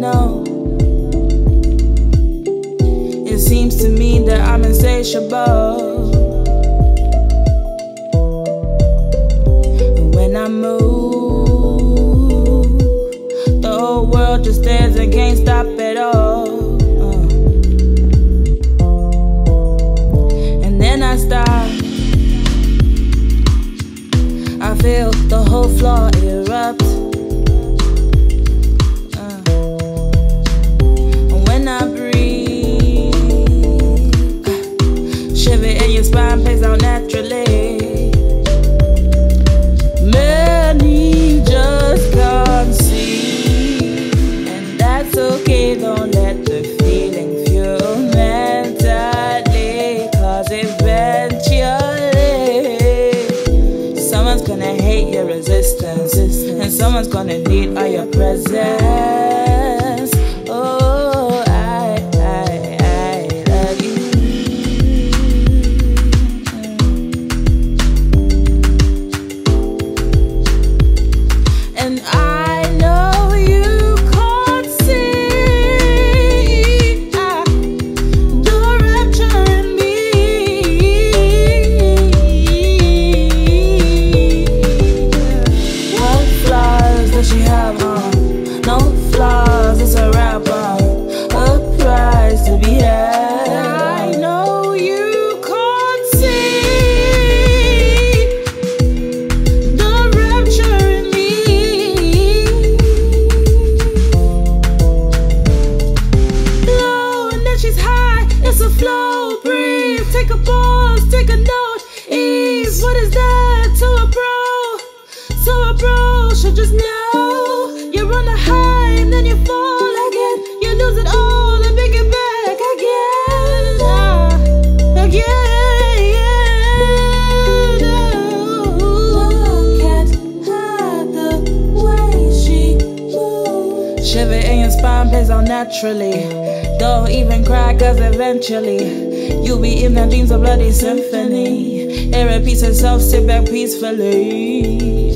no. It seems to me that I'm insatiable. When I move, the whole world just stands and can't stop at all. Uh. And then I stop. I feel the whole floor erupt. Hate your resistance, and someone's gonna need all your presence. Oh, I, I, I love you. And I what is that to a pro? So a bro should just know you're on a high and then you fall again. You lose it all and pick it back again. Ah, again. Look at her, the way she moves. Shiver in your spine plays out naturally. Don't even cry, cause eventually you'll be in the dreams of bloody symphony. It repeats itself, sit back peacefully.